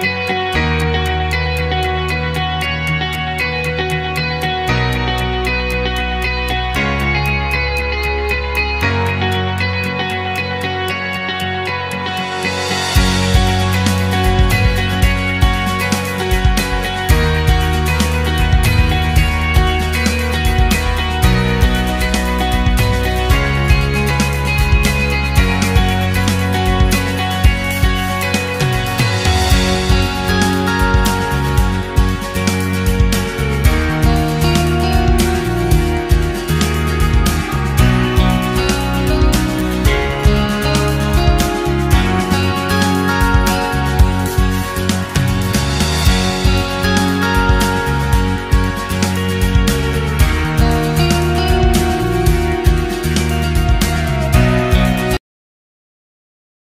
Bye.